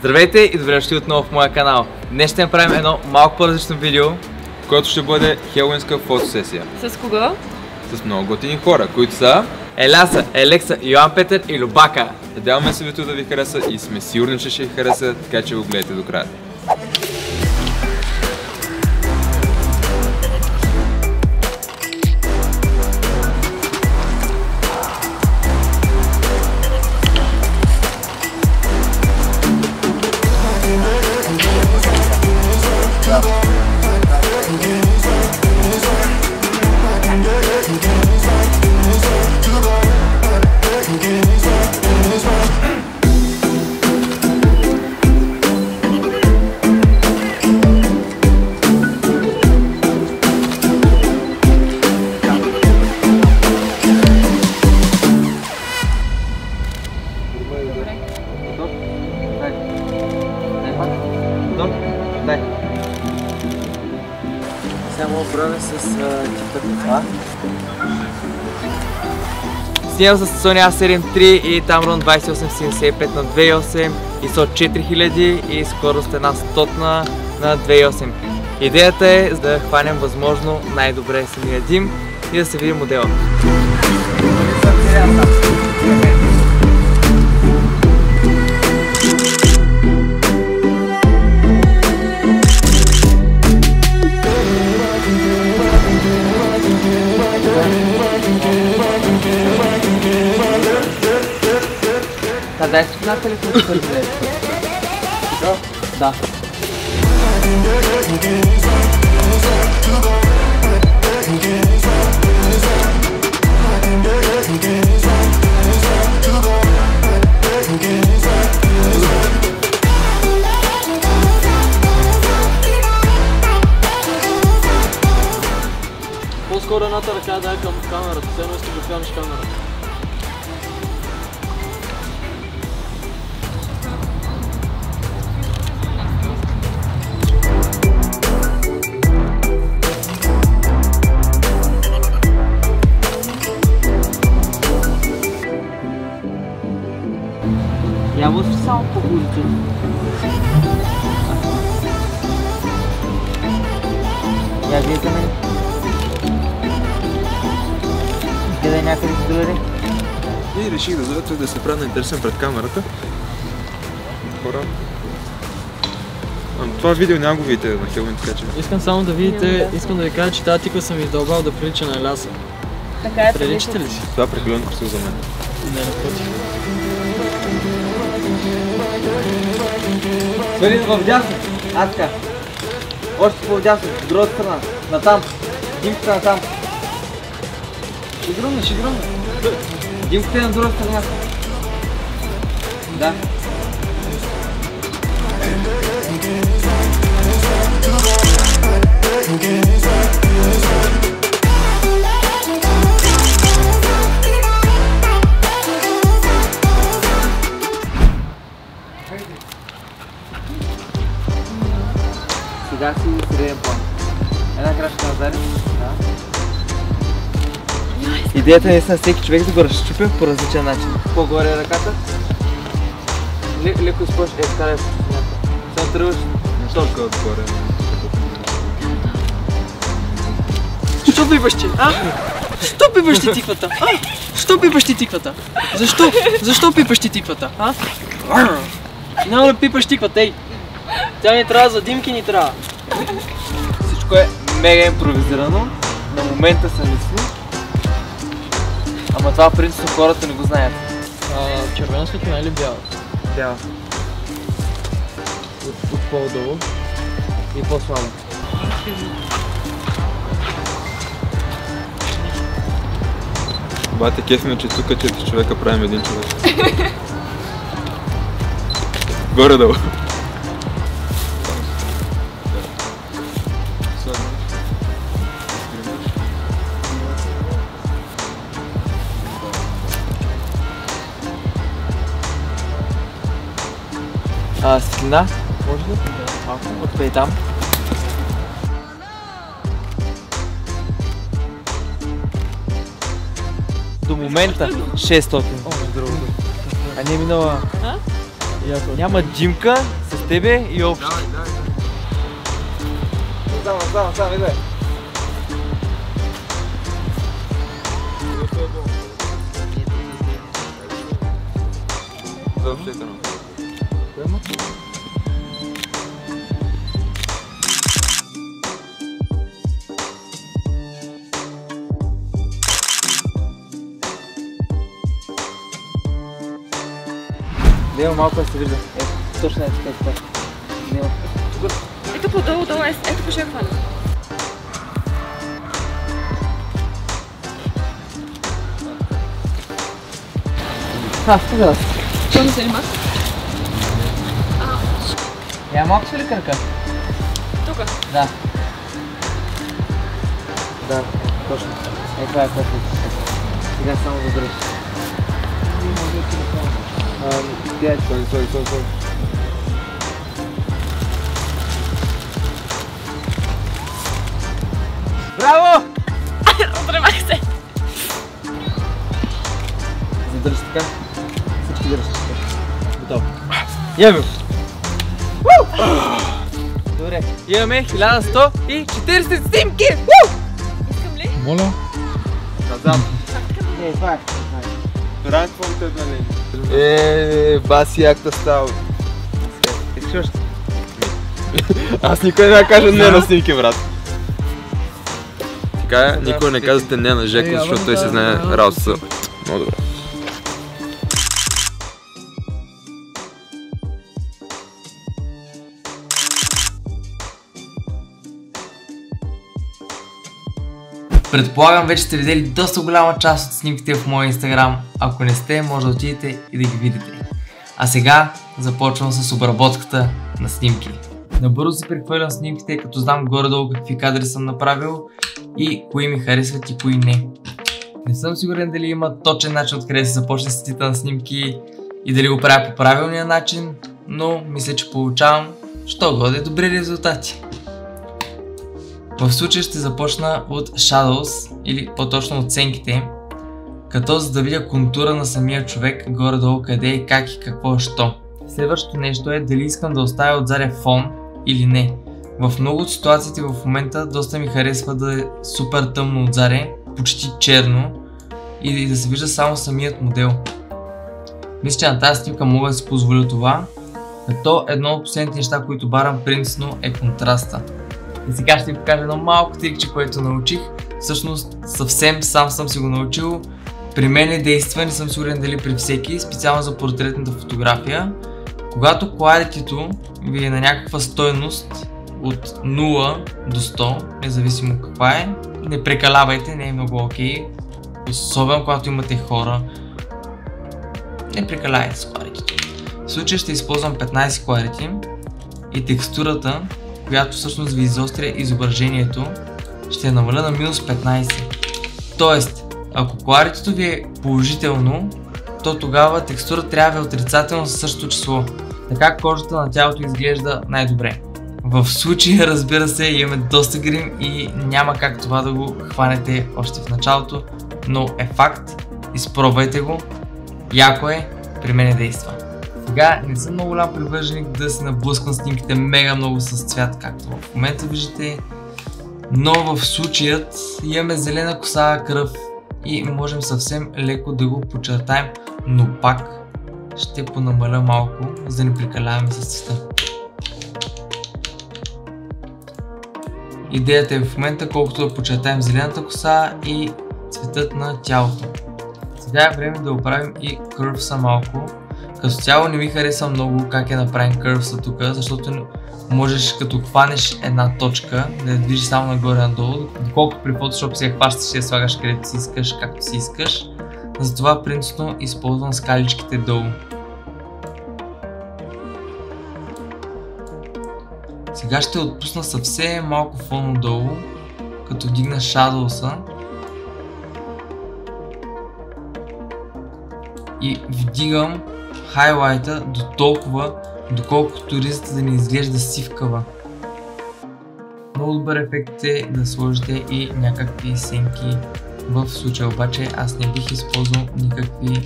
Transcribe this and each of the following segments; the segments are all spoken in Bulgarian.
Здравейте и добре дошли отново в моя канал. Днес ще направим едно малко по-различно видео, което ще бъде хелуинска фотосесия. С кого? С много готини хора, които са... Еляса, Елекса, Йоан Петър и Любака. Надяваме се видеото да ви хареса и сме сигурни, че ще ви хареса, така че го гледайте до края. Правя с типът на това. Снимам с Sony A7 III и Tamron 2875 на 2.8 ISO 4000 и скорост една стотна на 2.8. Идеята е да хванем възможно най-добре самия дим и да се види модела. 何? Я виждаме. Гледай някъде с другаде. И реших да завета да се правя на интересен пред камерата. Хора. Това видео няма го видите на Хелуин, така че... Искам само да видите, искам да ви кажа, че тази тиква съм издълбал да прилича на Еляса. Така е. Приличате ли си? Това е прекалено красиво за мен. Не, напротив. Свали в дясно. А така. Още по-дясно, в другата страна. Натам. Димката натам. Ще гръмна, ще гръмна. Димката е на другата страна. Да. Идеята е наистина всеки човек да го разчупя по различен начин. По-горе ръката. Ле- леко изпъш, е така леко. Сега тръгваш. Точка отгоре. Що пипаш ти? А? Що пипаш ти тиквата? А? Що пипаш ти тиквата? Защо? Защо пипаш ти тиквата? А? Няма да пипаш тиквата, ей! Тя ни трябва за димки, ни трябва. Всичко е мега импровизирано. На момента се мисли. Ама това принципно хората не го знаят. А, червена светлина или бяла? Бяла. От, от по-долу и по-слабо. Бате, кеф ме, че тук четири човека правим един човек. Горе-долу. А, светлина? Може ли? Малко. Отпей там. До момента 600. А не е минала. Няма джимка с тебе и общо. Давай, давай. Само, само, само, иде. Заобщо е има малко да се вижда. Ето, точно е така. Няма. Ето по-долу, долу, е, ето по шефа. А, стига. Що ми занимаш? Я малко ще ли кръка? Тук. Да. Да, точно. Е, това е което. Сега само задръж. Тя Стой, стой, стой, стой. Браво! Отревах се. Задръж така. Всички държат така. Готово. Го. Добре, имаме 1140 снимки! Искам ли? Моля? Назад. Е, това е. Трансформ те нали? Е, баси акта става. Искаш още? Аз никой не кажа не на снимки, брат. Така е, никой не казвате не на Жеко, защото той си знае работата. Много добре. Предполагам, вече сте видели доста голяма част от снимките в моя инстаграм. Ако не сте, може да отидете и да ги видите. А сега започвам с обработката на снимки. Набързо си прехвърлям снимките, като знам горе-долу какви кадри съм направил и кои ми харесват и кои не. Не съм сигурен дали има точен начин откъде се започне сетите на снимки и дали го правя по правилния начин, но мисля, че получавам, що годе, добри резултати. В случая ще започна от Shadows, или по-точно оценките, като за да видя контура на самия човек горе-долу къде и как и какво що. Следващото нещо е дали искам да оставя отзаде фон или не. В много от ситуациите в момента доста ми харесва да е супер тъмно отзаде, почти черно и да се вижда само самият модел. Мисля, че на тази снимка мога да си позволя това, като едно от последните неща, които барам принципно е контраста. И сега ще ви покажа едно малко трикче, което научих. Всъщност съвсем сам съм си го научил. При мен е действа, не съм сигурен дали при всеки, специално за портретната фотография. Когато quality ви е на някаква стойност от 0 до 100, независимо каква е, не прекалявайте, не е много окей. Особено когато имате хора. Не прекалявайте с quality. В случая ще използвам 15 quality и текстурата която всъщност ви изостря изображението, ще намаля на минус 15. Тоест, ако коларитето ви е положително, то тогава текстура трябва е отрицателно със същото число. Така кожата на тялото изглежда най-добре. В случая, разбира се, имаме доста грим и няма как това да го хванете още в началото, но е факт, изпробвайте го, яко е, при мен действа. Сега не съм много голям привърженик да се наблъсквам снимките мега много с цвят, както в момента виждате. Но в случаят имаме зелена коса кръв и можем съвсем леко да го почертаем, но пак ще понамаля малко, за да не прикаляваме с цвета. Идеята е в момента колкото да почертаем зелената коса и цветът на тялото. Сега е време да оправим и кръвса малко, като цяло не ми хареса много как е направен кървса тук, защото можеш като хванеш една точка да я движиш само нагоре-надолу, доколко при Photoshop си я хващаш и я слагаш където си искаш, както си искаш. Затова принципно използвам скаличките долу. Сега ще отпусна съвсем малко фон отдолу, като вдигна Shadowsa и вдигам хайлайта до толкова, доколкото ризата ни изглежда сивкава. Много добър ефект е да сложите и някакви сенки. В случая обаче аз не бих използвал никакви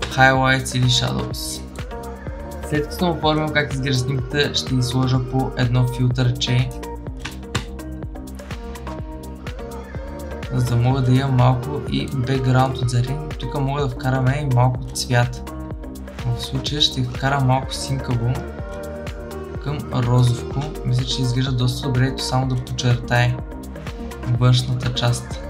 highlights или shadows. След като съм оформил как изглежда снимката, ще ги сложа по едно филтърче. За да мога да имам малко и бекграунд от зарин. Тук мога да вкараме и малко цвят. В случая ще вкарам малко синкаво към розовко. Мисля, че изглежда доста добре, ето само да почертае външната част.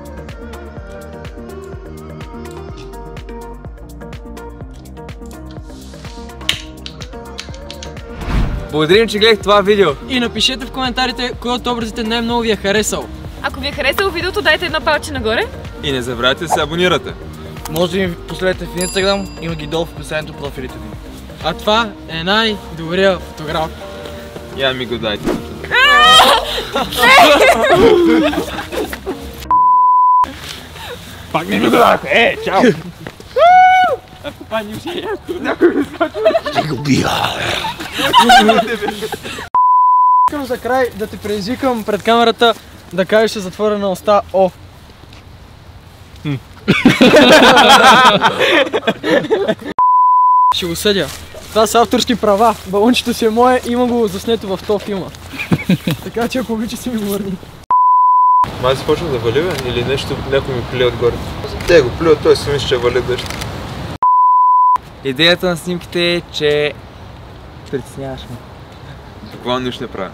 Благодарим, че гледах това видео. И напишете в коментарите кой от образите най-много ви е харесал. Ако ви е харесало видеото, дайте едно палче нагоре. И не забравяйте да се абонирате. Може да ми последвате в Instagram, има ги долу в описанието профилите ми. А това е най-добрия фотограф. Я ми го дайте. Искам за край да те предизвикам пред камерата да кажеш с затворена уста О. Ще го съдя. Това са авторски права. Балончето си е мое, има го заснето в този филма. така че ако обичаш си ми го върни. Май започва да вали, бе? Или нещо, някой ми плюе отгоре. Те го плюят, той си мисли, че вали дъжд. Идеята на снимките е, че... Притесняваш ме. Буквално нищо не правя.